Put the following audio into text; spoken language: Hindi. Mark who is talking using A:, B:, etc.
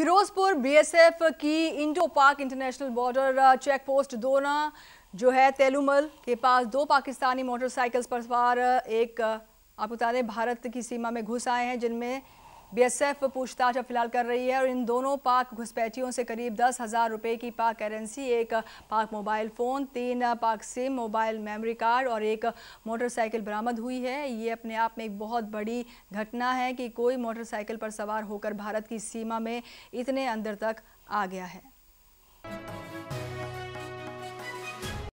A: फिरोजपुर बीएसएफ की Indo Pak international border check post Dona जो है तेलुमल के पास दो पाकिस्तानी मोटरसाइकिल्स पर सवार एक आप बता दें भारत की सीमा में घुस आए हैं, जिनमें बीएसएफ पूछताछ अब फ़िलहाल कर रही है और इन दोनों पाक घुसपैठियों से करीब दस हज़ार रुपये की पाक करेंसी, एक पाक मोबाइल फ़ोन, तीन पाक सिम, मोबाइल मेमोरी कार्ड और एक मोटरसाइकिल बरामद हुई है। ये अपने आप में एक बहुत बड़ी घटना है कि कोई मोटरसाइकिल पर सवार होकर भारत की सीमा में इतने अंदर तक आ गया है।